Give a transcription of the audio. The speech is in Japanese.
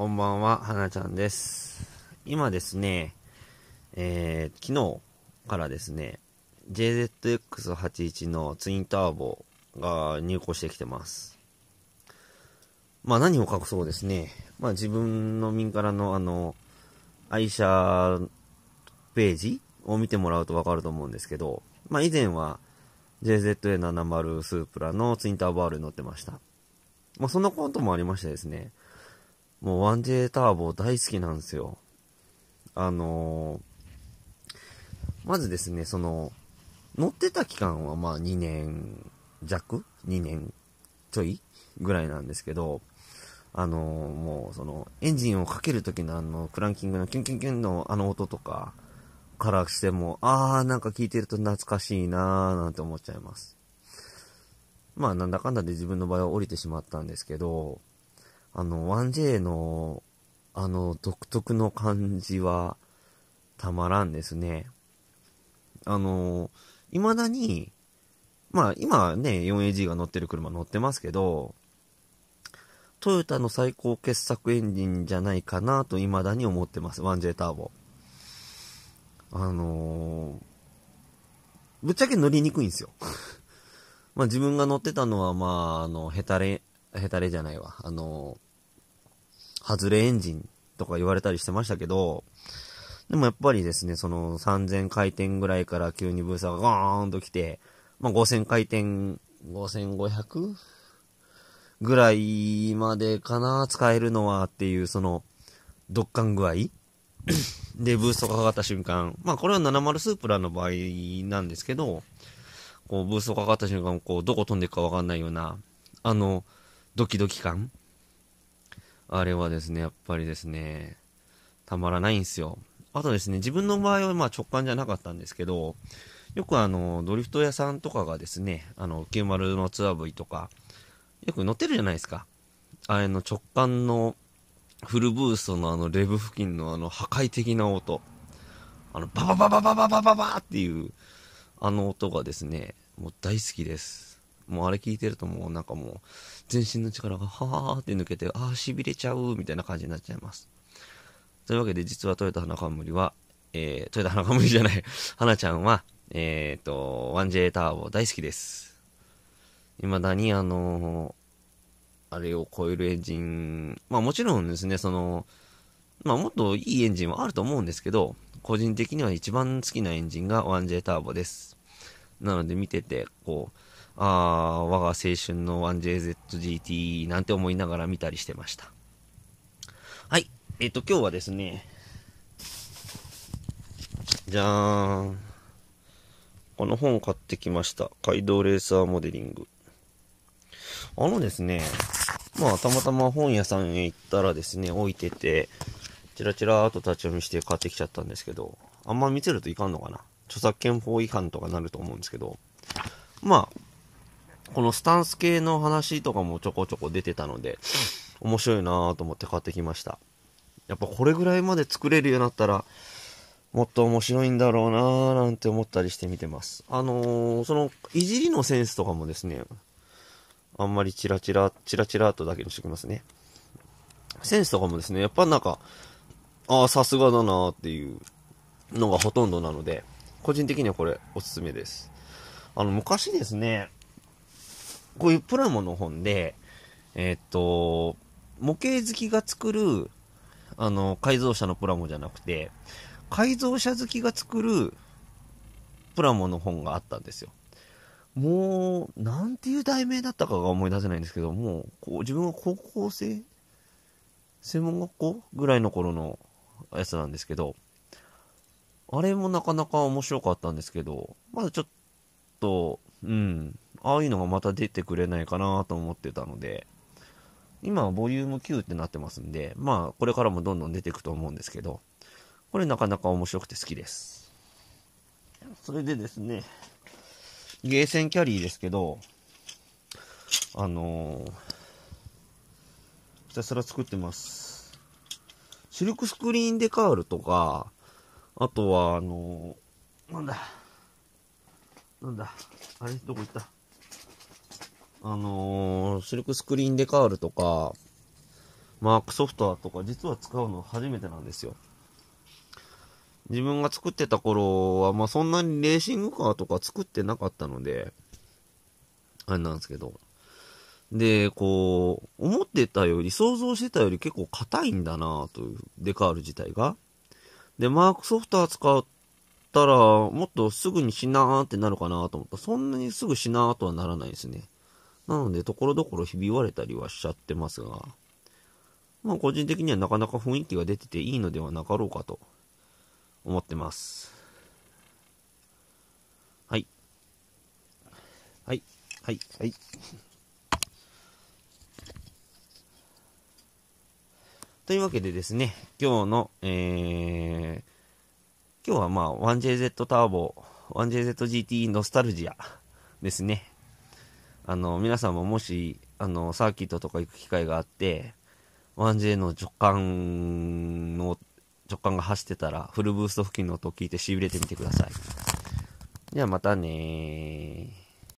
こんばんは、はなちゃんです。今ですね、えー、昨日からですね、JZX81 のツインターボが入庫してきてます。まあ何を隠そうですね、まあ自分の民からのあの、愛車ページを見てもらうとわかると思うんですけど、まあ以前は JZA70 スープラのツインターボ R に乗ってました。まあそんなこともありましてですね、もう 1J ターボ大好きなんですよ。あのー、まずですね、その、乗ってた期間はまあ2年弱 ?2 年ちょい？ぐらいなんですけど、あのー、もうその、エンジンをかけるときのあの、クランキングのキュンキュンキュンのあの音とかからしても、あーなんか聞いてると懐かしいなーなんて思っちゃいます。まあなんだかんだで自分の場合は降りてしまったんですけど、あの、1J の、あの、独特の感じは、たまらんですね。あの、未だに、まあ、今ね、4AG が乗ってる車乗ってますけど、トヨタの最高傑作エンジンじゃないかなと未だに思ってます。1J ターボ。あのー、ぶっちゃけ乗りにくいんですよ。まあ自分が乗ってたのは、まあ、あの、ヘタレ、ヘタレじゃないわ。あの、外れエンジンとか言われたりしてましたけど、でもやっぱりですね、その3000回転ぐらいから急にブースターがガーンと来て、まあ、5000回転、5500? ぐらいまでかな、使えるのはっていう、その、ドッカン具合 で、ブーストがかかった瞬間、まあこれは70スープラの場合なんですけど、こう、ブーストかかった瞬間、こう、どこ飛んでいくかわかんないような、あの、ドキドキ感？あれはですね、やっぱりですね、たまらないんですよ。あとですね、自分の場合はまあ直感じゃなかったんですけど、よくあの、ドリフト屋さんとかがですね、あの、90のツアー V とか、よく乗ってるじゃないですか。あれの直感のフルブーストのあのレブ付近のあの破壊的な音。あの、バババババババババっていう、あの音がですね、もう大好きです。もうあれ聞いてるともうなんかもう、全身の力がはーって抜けて、ああ、痺れちゃうみたいな感じになっちゃいます。というわけで、実はトヨタ花冠は、えー、トヨタ花冠じゃない、花ちゃんは、えっ、ー、と、1J ターボ大好きです。未だにあのー、あれを超えるエンジン、まあもちろんですね、その、まあもっといいエンジンはあると思うんですけど、個人的には一番好きなエンジンが 1J ターボです。なので見てて、こう、ああ、我が青春の 1JZGT なんて思いながら見たりしてました。はい。えっ、と、今日はですね、じゃーん。この本買ってきました。街道レーサーモデリング。あのですね、まあ、たまたま本屋さんへ行ったらですね、置いてて、チラチラーと立ち読みして買ってきちゃったんですけど、あんま見せるといかんのかな著作権法違反とかなると思うんですけど、まあ、このスタンス系の話とかもちょこちょこ出てたので、面白いなぁと思って買ってきました。やっぱこれぐらいまで作れるようになったら、もっと面白いんだろうなぁなんて思ったりして見てます。あのー、その、いじりのセンスとかもですね、あんまりチラチラ、チラチラとだけにしてきますね。センスとかもですね、やっぱなんか、ああ、さすがだなっていうのがほとんどなので、個人的にはこれおすすめです。あの、昔ですね、こういうプラモの本で、え、っと、模型好きが作る、あの、改造車のプラモじゃなくて、改造車好きが作るプラモの本があったんですよ。もう、なんていう題名だったかが思い出せないんですけど、も、こう自分が高校生専門学校ぐらいの頃のやつなんですけど、あれもなかなか面白かったんですけど、まだちょっと、うん、ああいうのがまた出てくれないかなと思ってたので、今はボリューム9ってなってますんで、まあ、これからもどんどん出ていくと思うんですけど、これなかなか面白くて好きです。それでですね、ゲーセンキャリーですけど、あのー、ひたすら作ってます。シルクスクリーンデカールとか、あとは、あのー、なんだ、なんだ、あれどこ行った？あのー、シルクスクリーンデカールとか、マークソフトとか実は使うの初めてなんですよ。自分が作ってた頃は、まあそんなにレーシングカーとか作ってなかったので、あれなんですけど。で、こう、思ってたより、想像してたより結構硬いんだなという、デカール自体が。で、マークソフト使ったら、もっとすぐにしなーってなるかなと思った、そんなにすぐしなーとはならないですね。なので、ところどころひび割れたりはしちゃってますが、まあ個人的にはなかなか雰囲気が出てていいのではなかろうかと思ってます。はい。はい。はい。はい。というわけでですね、今日の、えー、今日はまあ 1JZ ターボ、1JZGT ノスタルジアですね。あの、皆さんももし、あの、サーキットとか行く機会があって、1J の直感の直感が走ってたら、フルブースト付近の音を聞いてしびれてみてください。じゃあまたね